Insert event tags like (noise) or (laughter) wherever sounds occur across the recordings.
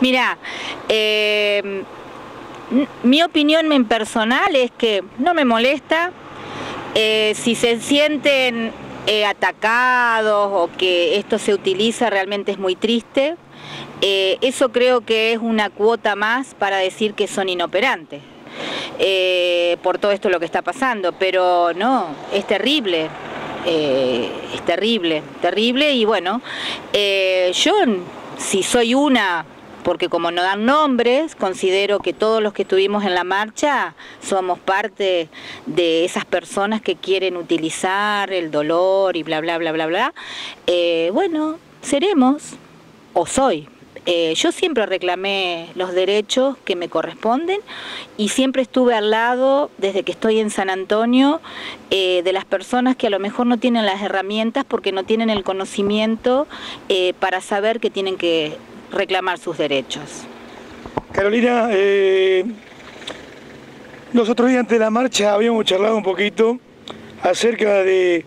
Mira, eh, mi opinión en personal es que no me molesta. Eh, si se sienten eh, atacados o que esto se utiliza, realmente es muy triste. eso creo que es una cuota más para decir que son inoperantes. por todo esto lo que está pasando, pero no, es terrible, es terrible, terrible y bueno, yo si soy una porque como no dan nombres, considero que todos los que estuvimos en la marcha somos parte de esas personas que quieren utilizar el dolor y bla, bla, bla, bla, bla. Eh, bueno, seremos, o soy. Eh, yo siempre reclamé los derechos que me corresponden y siempre estuve al lado, desde que estoy en San Antonio, eh, de las personas que a lo mejor no tienen las herramientas porque no tienen el conocimiento para saber que tienen que reclamar sus derechos. Carolina, eh, nosotros días antes de la marcha habíamos charlado un poquito acerca de,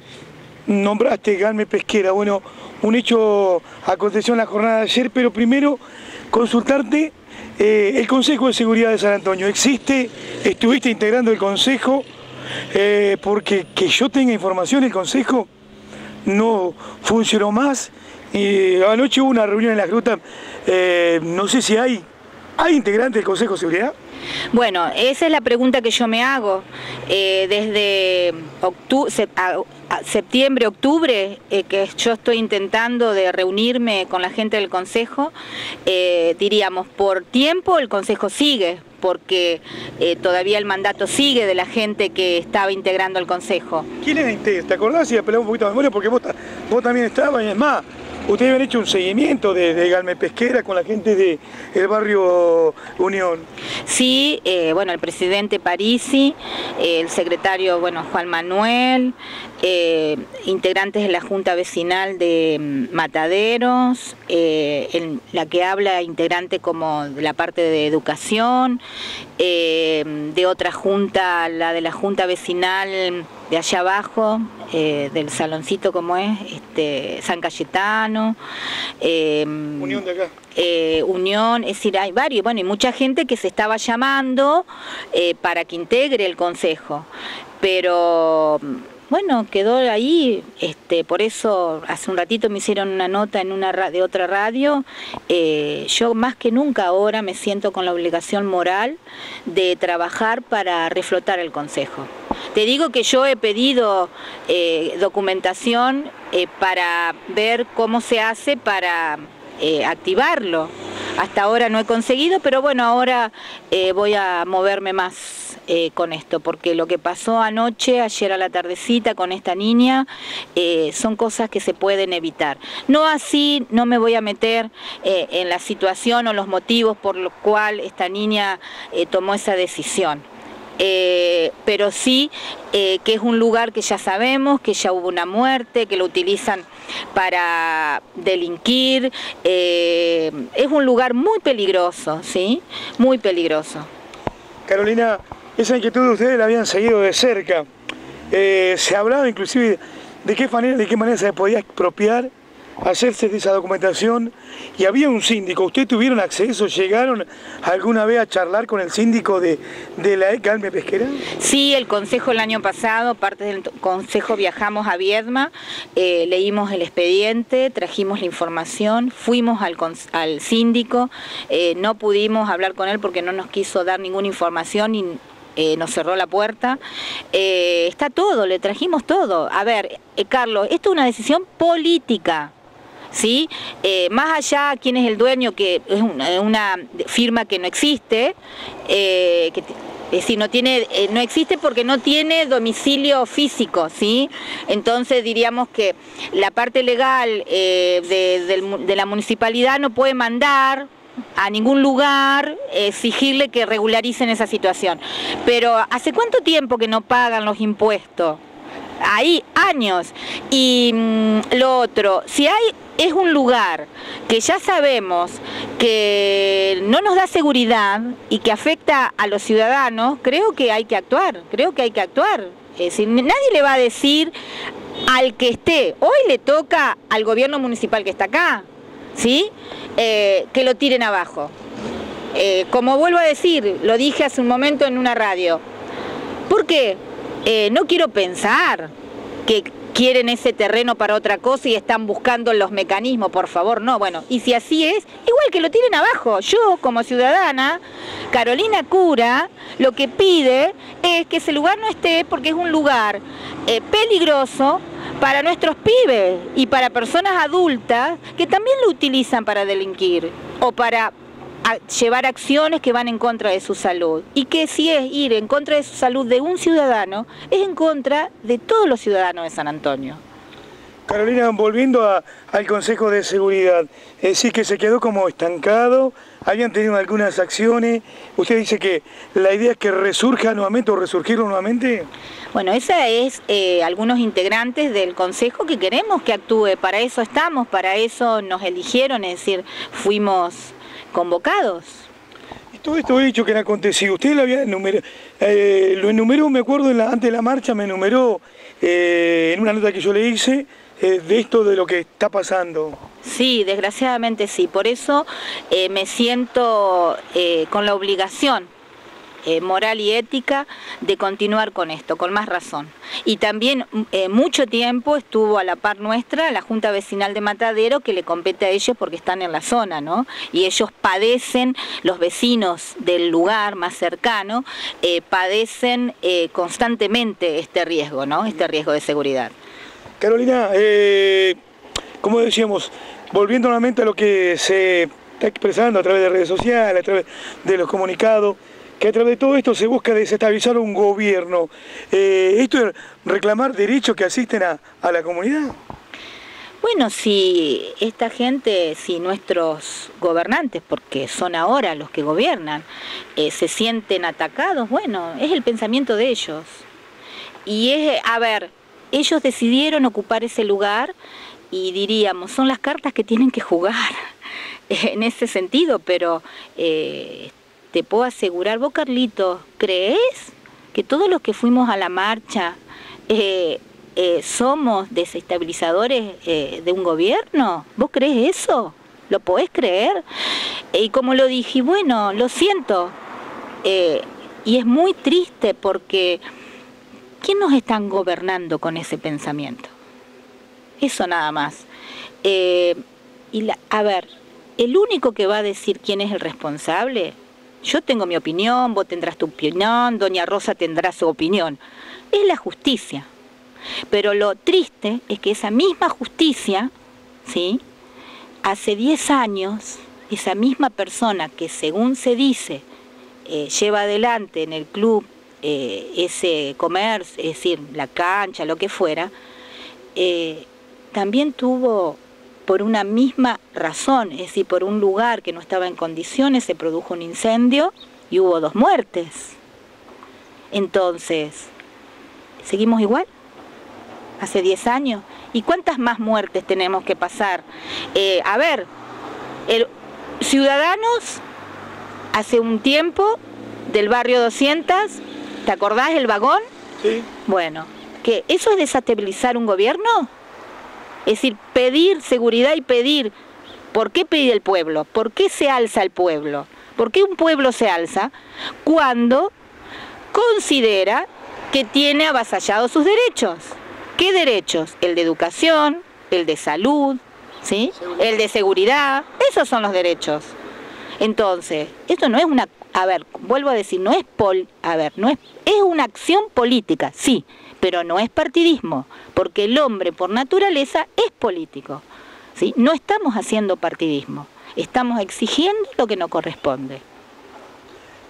nombraste Galme Pesquera, bueno, un hecho aconteció en la jornada de ayer, pero primero consultarte eh, el Consejo de Seguridad de San Antonio. ¿Existe? ¿Estuviste integrando el Consejo? Eh, porque que yo tenga información, el Consejo no funcionó más y anoche hubo una reunión en la gruta, eh, no sé si hay, ¿hay integrantes del Consejo de Seguridad? Bueno, esa es la pregunta que yo me hago. Eh, desde septiembre, octubre, eh, que yo estoy intentando de reunirme con la gente del Consejo, diríamos, por tiempo el Consejo sigue, porque todavía el mandato sigue de la gente que estaba integrando el Consejo. ¿Quién era ¿Te acordás? Si apelamos un poquito de memoria, porque vos, vos también estabas y es más, Ustedes habían hecho un seguimiento de, Galme Pesquera con la gente del barrio Unión. Sí, eh, bueno, el presidente Parisi, el secretario, bueno, Juan Manuel, eh, integrantes de la Junta Vecinal de mm, Mataderos, eh, la que habla integrante como de la parte de educación, de otra junta, la de la Junta Vecinal de allá abajo, eh, del saloncito como es, este, San Cayetano. Unión de acá. Eh, Unión, es decir, hay varios, bueno, y mucha gente que se estaba llamando eh, para que integre el consejo, pero bueno, quedó ahí, este, por eso hace un ratito me hicieron una nota en una de otra radio, yo más que nunca ahora me siento con la obligación moral de trabajar para reflotar el Consejo. Te digo que yo he pedido eh, documentación eh, para ver cómo se hace para eh, activarlo. Hasta ahora no he conseguido, pero bueno, ahora voy a moverme más con esto, porque lo que pasó anoche, ayer a la tardecita con esta niña, son cosas que se pueden evitar. No así, no me voy a meter en la situación o los motivos por los cuales esta niña tomó esa decisión eh, pero sí eh, que es un lugar que ya sabemos, que ya hubo una muerte, que lo utilizan para delinquir, eh, es un lugar muy peligroso, ¿sí? Muy peligroso. Carolina, esa inquietud ustedes la habían seguido de cerca. se ha hablado inclusive de qué manera, de qué manera se podía expropiar hacerse de esa documentación y había un síndico. ¿Ustedes tuvieron acceso? ¿Llegaron alguna vez a charlar con el síndico de, la Calme Pesquera? Sí, el consejo el año pasado, parte del consejo viajamos a Viedma, eh, leímos el expediente, trajimos la información, fuimos al, al síndico, eh, no pudimos hablar con él porque no nos quiso dar ninguna información y eh, nos cerró la puerta. está todo, le trajimos todo. A ver, Carlos, esto es una decisión política. ¿sí? Eh, más allá quién es el dueño, que es una, firma que no existe, eh, que, es decir, no, tiene, eh, no existe porque no tiene domicilio físico, ¿sí? Entonces diríamos que la parte legal de, la municipalidad no puede mandar a ningún lugar exigirle que regularicen esa situación. Pero ¿hace cuánto tiempo que no pagan los impuestos? Ahí años. Y mm, lo otro, si hay es un lugar que ya sabemos que no nos da seguridad y que afecta a los ciudadanos, creo que hay que actuar, creo que hay que actuar. Es decir, nadie le va a decir al que esté, hoy le toca al gobierno municipal que está acá, ¿sí? Eh, que lo tiren abajo. Eh, como vuelvo a decir, lo dije hace un momento en una radio, porque eh, no quiero pensar que quieren ese terreno para otra cosa y están buscando los mecanismos, por favor, no, bueno, y si así es, igual que lo tienen abajo, yo como ciudadana, Carolina Cura, lo que pide es que ese lugar no esté porque es un lugar eh, peligroso para nuestros pibes y para personas adultas que también lo utilizan para delinquir o para llevar acciones que van en contra de su salud. Y que si es ir en contra de su salud de un ciudadano, es en contra de todos los ciudadanos de San Antonio. Carolina, volviendo al Consejo de Seguridad, es decir, que se quedó como estancado, habían tenido algunas acciones, usted dice que la idea es que resurja nuevamente o resurgirlo nuevamente. Bueno, esa es eh, algunos integrantes del Consejo que queremos que actúe, para eso estamos, para eso nos eligieron, es decir, fuimos convocados. Y todo esto he dicho que ha acontecido, usted lo había enumerado, eh, lo enumeró, me acuerdo, en la, antes de la marcha, me enumeró eh, en una nota que yo le hice, eh, de esto de lo que está pasando. Sí, desgraciadamente sí, por eso me siento con la obligación eh, moral y ética de continuar con esto, con más razón. Y también eh, mucho tiempo estuvo a la par nuestra la Junta Vecinal de Matadero, que le compete a ellos porque están en la zona, ¿no? Y ellos padecen, los vecinos del lugar más cercano, eh, padecen constantemente este riesgo, ¿no? Este riesgo de seguridad. Carolina, como decíamos, volviendo nuevamente a lo que se está expresando a través de redes sociales, a través de los comunicados, que a través de todo esto se busca desestabilizar un gobierno. Eh, ¿Esto es reclamar derechos que asisten a, la comunidad? Bueno, si esta gente, si nuestros gobernantes, porque son ahora los que gobiernan, eh, se sienten atacados, bueno, es el pensamiento de ellos. Y es, a ver, ellos decidieron ocupar ese lugar y diríamos, son las cartas que tienen que jugar (laughs) en ese sentido, pero eh, te puedo asegurar, vos Carlito, ¿crees que todos los que fuimos a la marcha eh, eh, somos desestabilizadores de un gobierno? ¿Vos crees eso? ¿Lo podés creer? y como lo dije, bueno, lo siento. y es muy triste porque ¿quién nos están gobernando con ese pensamiento? Eso nada más. y a ver, el único que va a decir quién es el responsable yo tengo mi opinión, vos tendrás tu opinión, doña Rosa tendrá su opinión. Es la justicia. Pero lo triste es que esa misma justicia, ¿sí? Hace 10 años, esa misma persona que según se dice eh, lleva adelante en el club eh, ese comercio, es decir, la cancha, lo que fuera, eh, también tuvo por una misma razón, es decir, por un lugar que no estaba en condiciones, se produjo un incendio y hubo dos muertes. Entonces, ¿seguimos igual? Hace 10 años. ¿Y cuántas más muertes tenemos que pasar? Eh, a ver, el, Ciudadanos, hace un tiempo, del barrio 200, ¿te acordás el vagón? Sí. Bueno, ¿que ¿eso es desestabilizar un gobierno? Es decir, pedir seguridad y pedir, ¿por qué pide el pueblo? ¿Por qué se alza el pueblo? ¿Por qué un pueblo se alza? Cuando considera que tiene avasallados sus derechos. ¿Qué derechos? El de educación, el de salud, ¿sí? el de seguridad, esos son los derechos. Entonces, esto no es una, a ver, vuelvo a decir, no es pol, a ver, no es, es una acción política, sí, pero no es partidismo, porque el hombre por naturaleza es político. ¿sí? No estamos haciendo partidismo, estamos exigiendo lo que no corresponde.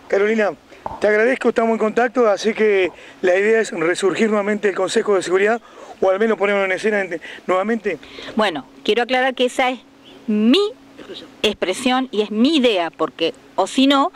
Carolina, te agradezco, estamos en contacto, así que la idea es resurgir nuevamente el Consejo de Seguridad o al menos ponerlo en escena nuevamente. Bueno, quiero aclarar que esa es mi expresión y es mi idea, porque o si no,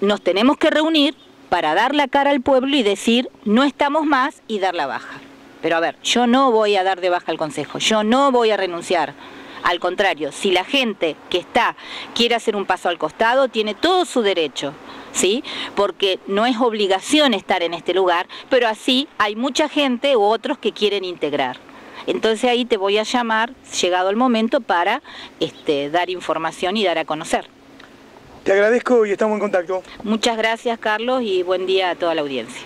nos tenemos que reunir para dar la cara al pueblo y decir no estamos más y dar la baja. Pero a ver, yo no voy a dar de baja al Consejo, yo no voy a renunciar. Al contrario, si la gente que está quiere hacer un paso al costado, tiene todo su derecho, ¿sí? Porque no es obligación estar en este lugar, pero así hay mucha gente u otros que quieren integrar. Entonces ahí te voy a llamar, llegado el momento, para este, dar información y dar a conocer. Te agradezco y estamos en contacto. Muchas gracias, Carlos, y buen día a toda la audiencia.